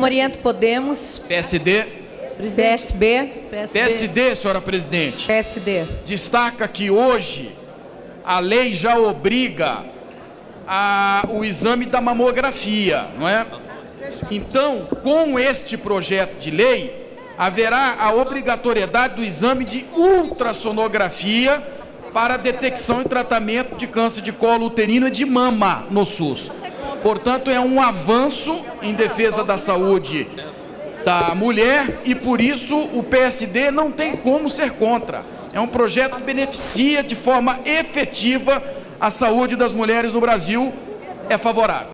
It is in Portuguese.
Oriento Podemos, PSD. PSB, PSD, senhora presidente. PSD. Destaca que hoje a lei já obriga a, o exame da mamografia, não é? Então, com este projeto de lei, haverá a obrigatoriedade do exame de ultrassonografia para detecção e tratamento de câncer de colo uterino e de mama no SUS. Portanto, é um avanço em defesa da saúde da mulher e por isso o PSD não tem como ser contra. É um projeto que beneficia de forma efetiva a saúde das mulheres no Brasil. É favorável.